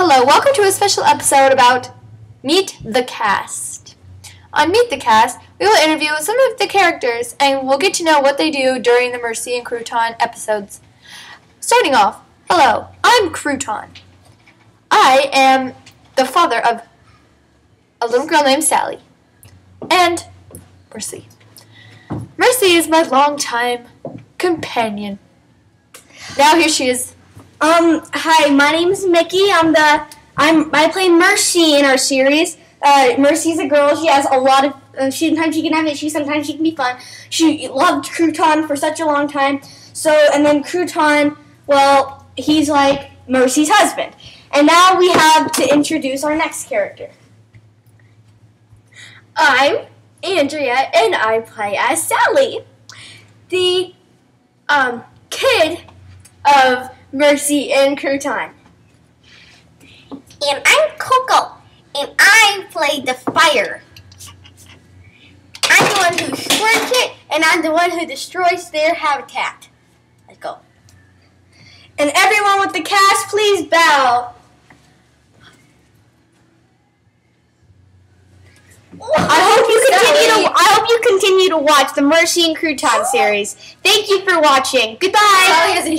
Hello, welcome to a special episode about Meet the Cast. On Meet the Cast, we will interview some of the characters and we'll get to know what they do during the Mercy and Crouton episodes. Starting off, hello, I'm Crouton. I am the father of a little girl named Sally and Mercy. Mercy is my longtime companion. Now here she is. Um, hi, my name is Mickey. I'm the I'm I play Mercy in our series. Uh, Mercy's a girl. She has a lot of. Uh, she sometimes she can have issues. Sometimes she can be fun. She loved Crouton for such a long time. So and then Crouton, well, he's like Mercy's husband. And now we have to introduce our next character. I'm Andrea, and I play as Sally, the um, Mercy and Crouton. And I'm Coco, and I play the fire. I'm the one who squirts it, and I'm the one who destroys their habitat. Let's go. And everyone with the cast, please bow. I hope you continue to I hope you continue to watch the Mercy and Crouton series. Thank you for watching. Goodbye. Sally has an